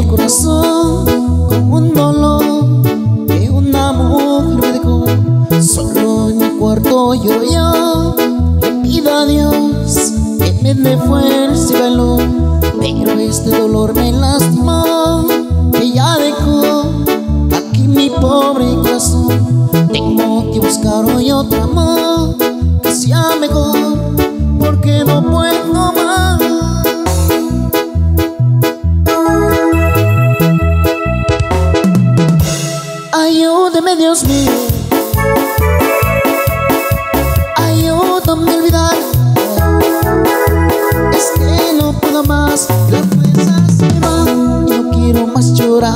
corazón con un dolor que una mujer me dejó. Solo en mi cuarto yo yo le pido a Dios que me dé fuerza y valor. Pero este dolor me lastimó que ya dejó. Aquí mi pobre corazón Tengo que buscar hoy otro amor Dios mío Ayúdame a olvidar. Es que no puedo más. La fuerza se me va. Y no quiero más llorar.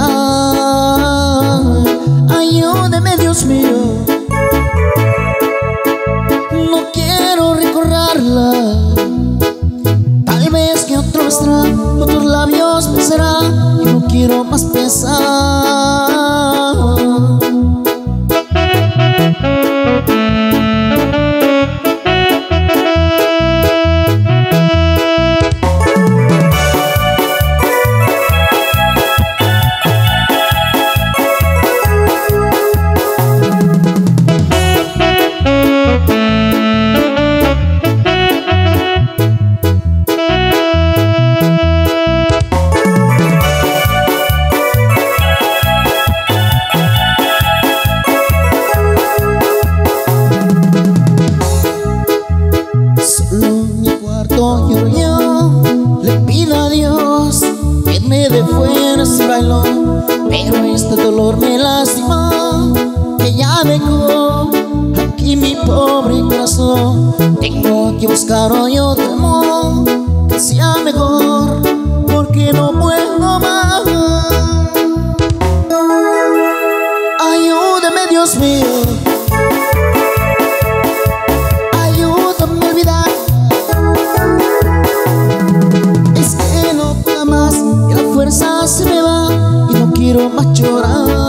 Ayúdame Dios mío No quiero recorrerla Tal vez que otro vendrá Otros labios besará Y no quiero más pensar valor Pero este dolor me lastimó. Que ya dejó aquí mi pobre corazón. Tengo que buscar hoy otro amor Que sea mejor Porque no puedo más llorar